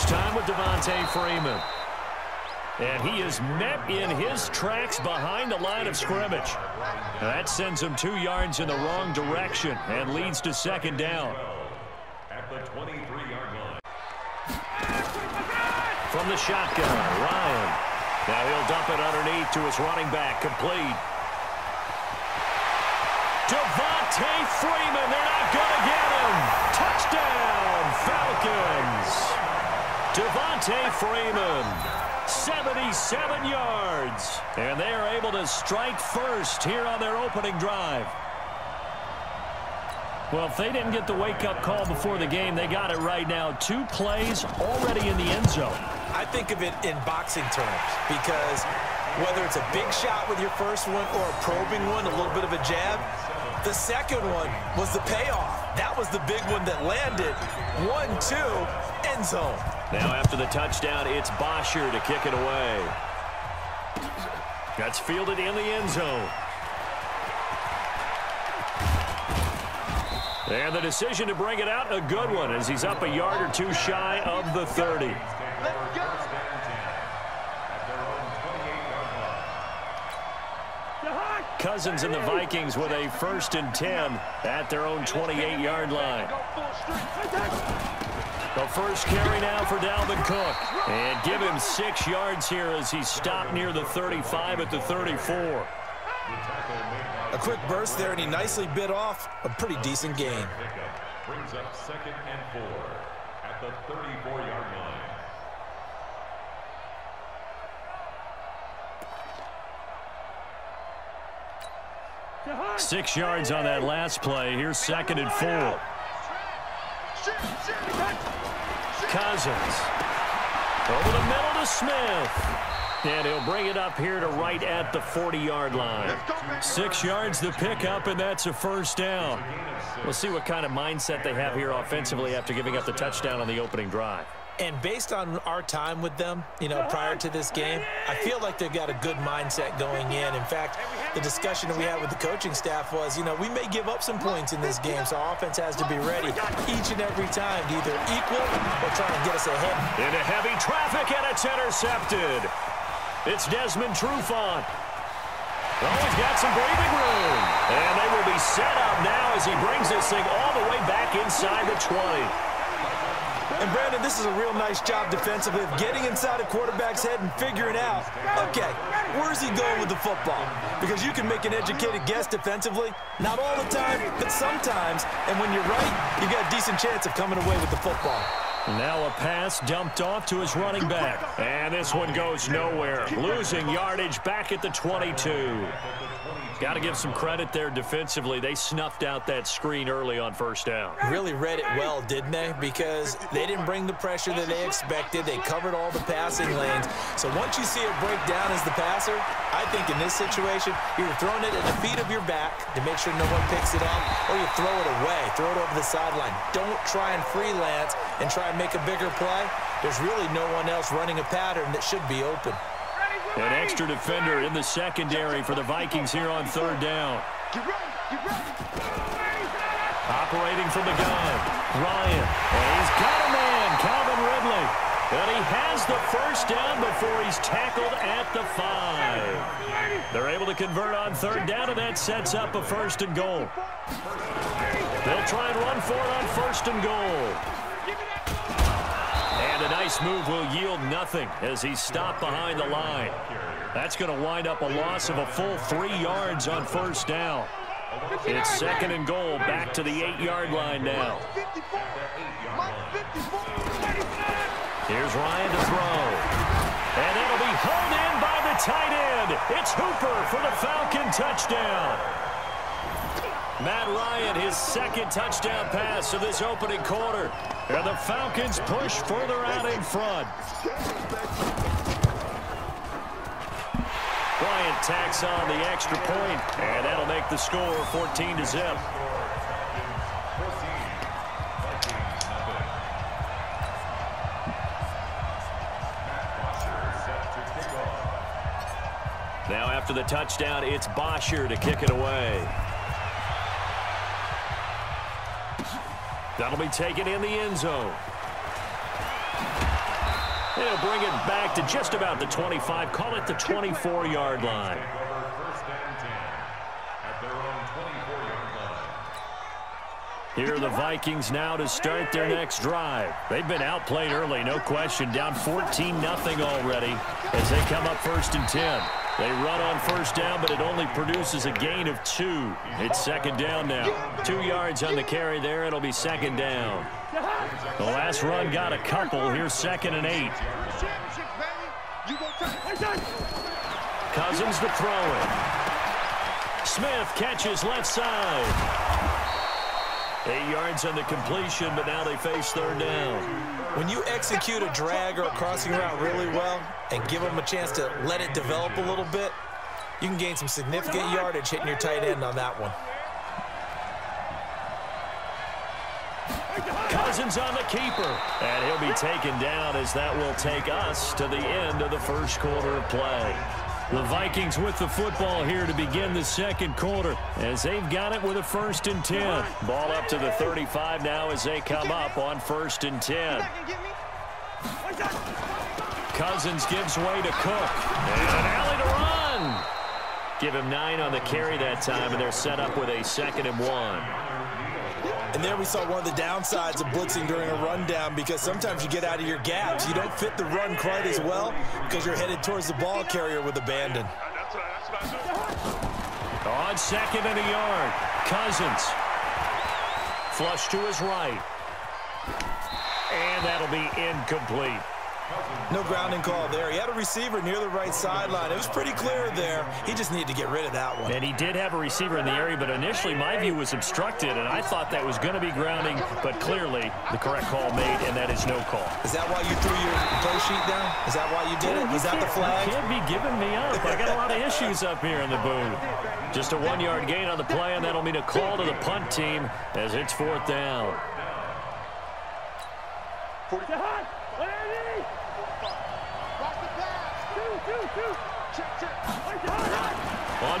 first time with Devonta Freeman. And he is met in his tracks behind the line of scrimmage. That sends him two yards in the wrong direction and leads to second down. At the 23-yard line. From the shotgun, Ryan. Now he'll dump it underneath to his running back, complete. Devonta Freeman, they're not going to get him. Touchdown, Falcons. Devonta Freeman 77 yards. And they are able to strike first here on their opening drive. Well, if they didn't get the wake-up call before the game, they got it right now. Two plays already in the end zone. I think of it in boxing terms because whether it's a big shot with your first one or a probing one, a little bit of a jab, the second one was the payoff. That was the big one that landed. One, two, end zone. Now after the touchdown, it's Bosher to kick it away. That's fielded in the end zone. And the decision to bring it out, a good one, as he's up a yard or two shy of the 30. Cousins and the Vikings with a first and 10 at their own 28-yard line. The first carry now for Dalvin Cook. And give him six yards here as he stopped near the 35 at the 34. A quick burst there, and he nicely bit off a pretty decent gain. Brings up second and four at the 34-yard line. Six yards on that last play. Here's second and four. Cousins. Over the middle to Smith. And he'll bring it up here to right at the 40-yard line. Six yards the pickup, and that's a first down. We'll see what kind of mindset they have here offensively after giving up the touchdown on the opening drive. And based on our time with them, you know, prior to this game, I feel like they've got a good mindset going in. In fact, the discussion that we had with the coaching staff was, you know, we may give up some points in this game, so offense has to be ready each and every time to either equal or try and get us ahead. Into heavy traffic, and it's intercepted. It's Desmond Trufant. Oh, he's got some breathing room. And they will be set up now as he brings this thing all the way back inside the 20. And Brandon, this is a real nice job defensively of getting inside a quarterback's head and figuring out, okay, where's he going with the football? Because you can make an educated guess defensively, not all the time, but sometimes. And when you're right, you've got a decent chance of coming away with the football. Now a pass dumped off to his running back. And this one goes nowhere. Losing yardage back at the 22. Got to give some credit there defensively. They snuffed out that screen early on first down. Really read it well, didn't they? Because they didn't bring the pressure that they expected. They covered all the passing lanes. So once you see it break down as the passer, I think in this situation, you're throwing it at the feet of your back to make sure no one picks it up, or you throw it away, throw it over the sideline. Don't try and freelance and try and make a bigger play. There's really no one else running a pattern that should be open. An extra defender in the secondary for the Vikings here on third down. Operating from the gun, Ryan. And he's got a man, Calvin Ridley. And he has the first down before he's tackled at the five. They're able to convert on third down, and that sets up a first and goal. They'll try and run for it on first and goal. Nice move will yield nothing as he's stopped behind the line. That's going to wind up a loss of a full three yards on first down. It's second and goal back to the eight-yard line now. Here's Ryan to throw. And it'll be held in by the tight end. It's Hooper for the Falcon touchdown. Matt Ryan, his second touchdown pass of this opening quarter. And the Falcons push further out in front. Bryant tacks on the extra point, and that'll make the score 14 to zip. Now after the touchdown, it's Bosher to kick it away. That'll be taken in the end zone. He'll bring it back to just about the 25. Call it the 24-yard line. Here are the Vikings now to start their next drive. They've been outplayed early, no question. Down 14-0 already as they come up first and 10. They run on first down, but it only produces a gain of two. It's second down now. Two yards on the carry there. It'll be second down. The last run got a couple. Here's second and eight. Cousins to throw it. Smith catches left side. Eight yards on the completion, but now they face third down. When you execute a drag or a crossing route really well and give them a chance to let it develop a little bit, you can gain some significant yardage hitting your tight end on that one. Cousins on the keeper. And he'll be taken down as that will take us to the end of the first quarter of play. The Vikings with the football here to begin the second quarter as they've got it with a first and 10. Ball up to the 35 now as they come up on first and 10. Cousins gives way to Cook. And an alley to run. Give him nine on the carry that time, and they're set up with a second and one. And there we saw one of the downsides of blitzing during a rundown because sometimes you get out of your gaps. You don't fit the run quite as well because you're headed towards the ball carrier with abandon. On second and a yard, Cousins. Flush to his right. And that'll be incomplete. No grounding call there. He had a receiver near the right sideline. It was pretty clear there. He just needed to get rid of that one. And he did have a receiver in the area, but initially my view was obstructed, and I thought that was going to be grounding, but clearly the correct call made, and that is no call. Is that why you threw your play sheet down? Is that why you did it? Was that the flag? You can't be giving me up. I got a lot of issues up here in the booth. Just a one-yard gain on the play, and that'll mean a call to the punt team as it's fourth down. On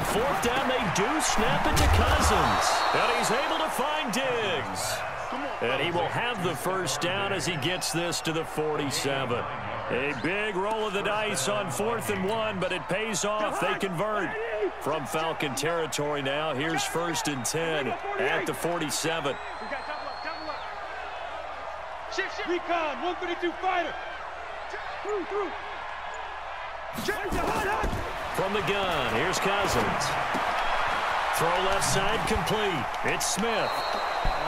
fourth down, they do snap it to Cousins. And he's able to find Diggs. And he will have the first down as he gets this to the 47. A big roll of the dice on fourth and one, but it pays off. They convert from Falcon territory now. Here's first and 10 at the 47. Recon, 132 fighter. Through, through. From the gun, here's Cousins. Throw left side complete. It's Smith.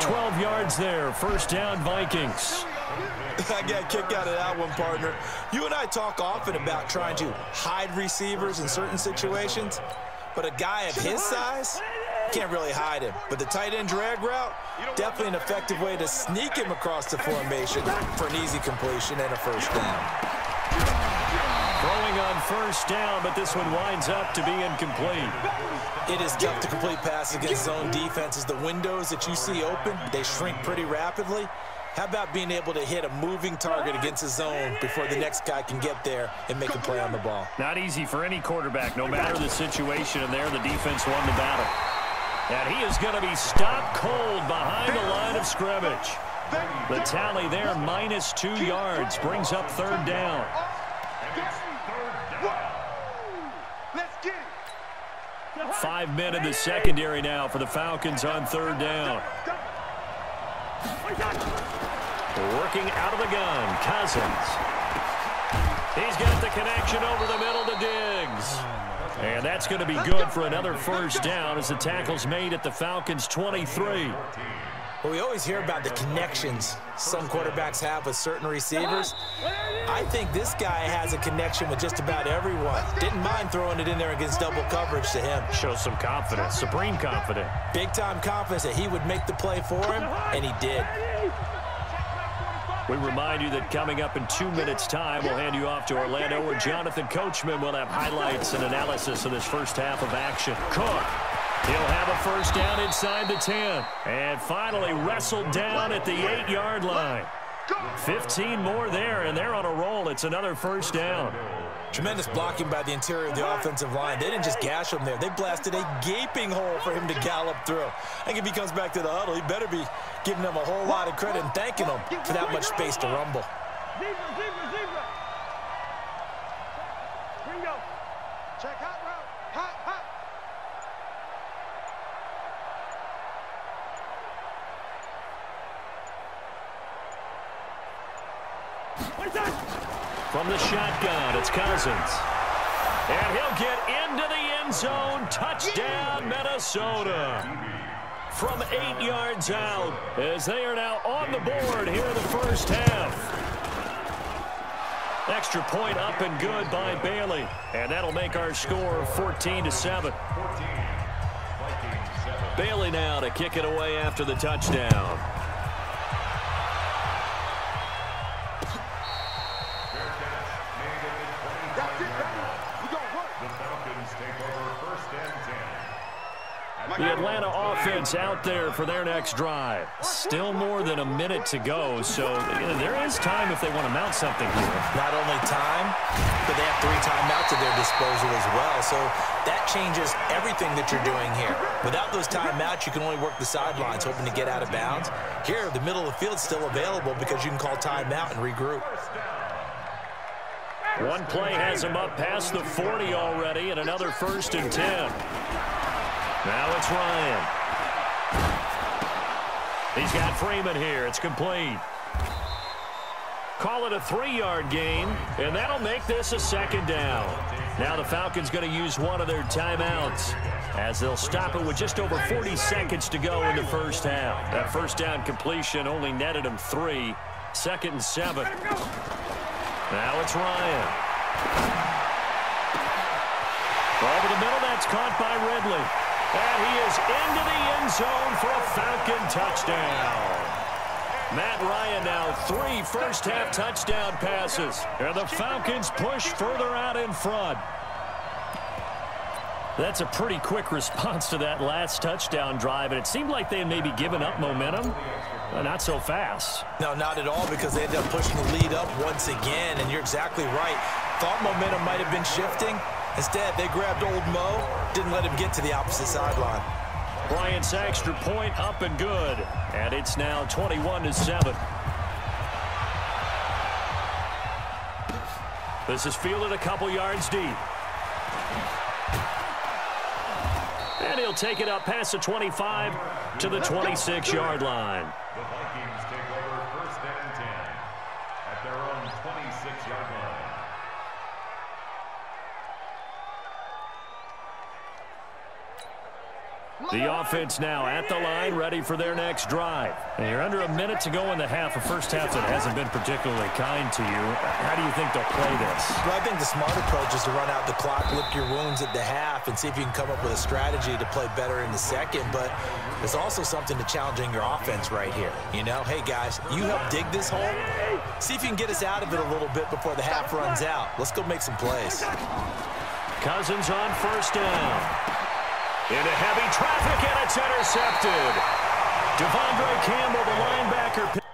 12 yards there. First down, Vikings. I got a kick out of that one, partner. You and I talk often about trying to hide receivers in certain situations, but a guy of his size can't really hide him. But the tight end drag route, definitely an effective way to sneak him across the formation for an easy completion and a first down. Throwing on first down, but this one winds up to be incomplete. It is tough to complete passes against zone defenses. The windows that you see open, they shrink pretty rapidly. How about being able to hit a moving target against a zone before the next guy can get there and make a play on the ball? Not easy for any quarterback, no matter the situation. And there, the defense won the battle. And he is going to be stopped cold behind the line of scrimmage. The tally there, minus two yards, brings up third down. Five men in the secondary now for the Falcons on third down. Working out of the gun, Cousins. He's got the connection over the middle to Diggs. And that's going to be good for another first down as the tackle's made at the Falcons' 23. Well, we always hear about the connections some quarterbacks have with certain receivers. I think this guy has a connection with just about everyone. Didn't mind throwing it in there against double coverage to him. Shows some confidence, supreme confidence. Big-time confidence that he would make the play for him, and he did. We remind you that coming up in two minutes' time, we'll hand you off to Orlando, where Jonathan Coachman will have highlights and analysis of this first half of action. Cook He'll have a first down inside the 10. And finally wrestled down at the 8-yard line. 15 more there, and they're on a roll. It's another first down. Tremendous blocking by the interior of the offensive line. They didn't just gash him there. They blasted a gaping hole for him to gallop through. I think if he comes back to the huddle, he better be giving them a whole lot of credit and thanking them for that much space to rumble. Zebra, zebra, zebra. Check out. From the shotgun, it's Cousins. And he'll get into the end zone. Touchdown, Minnesota. From eight yards out, as they are now on the board here in the first half. Extra point up and good by Bailey. And that'll make our score 14 to 7. Bailey now to kick it away after the touchdown. The Atlanta offense out there for their next drive. Still more than a minute to go, so you know, there is time if they want to mount something here. Not only time, but they have three timeouts at their disposal as well. So that changes everything that you're doing here. Without those timeouts, you can only work the sidelines, hoping to get out of bounds. Here, the middle of the field is still available because you can call timeout and regroup. One play has him up past the 40 already, and another first and 10. Now it's Ryan. He's got Freeman here. It's complete. Call it a three-yard gain, and that'll make this a second down. Now the Falcons going to use one of their timeouts as they'll stop it with just over 40 seconds to go in the first half. That first down completion only netted them three. Second and seven. Now it's Ryan. Over the middle, that's caught by Ridley. And he is into the end zone for a Falcon touchdown. Matt Ryan now three first-half touchdown passes. And the Falcons push further out in front. That's a pretty quick response to that last touchdown drive, and it seemed like they had maybe given up momentum. Well, not so fast. No, not at all because they ended up pushing the lead up once again, and you're exactly right. Thought momentum might have been shifting. Instead, they grabbed old Mo, didn't let him get to the opposite sideline. Bryant's extra point up and good, and it's now 21 to 7. This is fielded a couple yards deep. And he'll take it up past the 25 to the 26-yard line. The Vikings take over first and 10 at their own 26-yard line. The offense now at the line, ready for their next drive. And you're under a minute to go in the half, a first half that hasn't been particularly kind to you. How do you think they'll play this? Well, I think the smart approach is to run out the clock, lick your wounds at the half, and see if you can come up with a strategy to play better in the second. But there's also something to challenging your offense right here. You know, hey, guys, you help dig this hole. See if you can get us out of it a little bit before the half runs out. Let's go make some plays. Cousins on first down. Into heavy traffic, and it's intercepted. Devondre Campbell, the linebacker.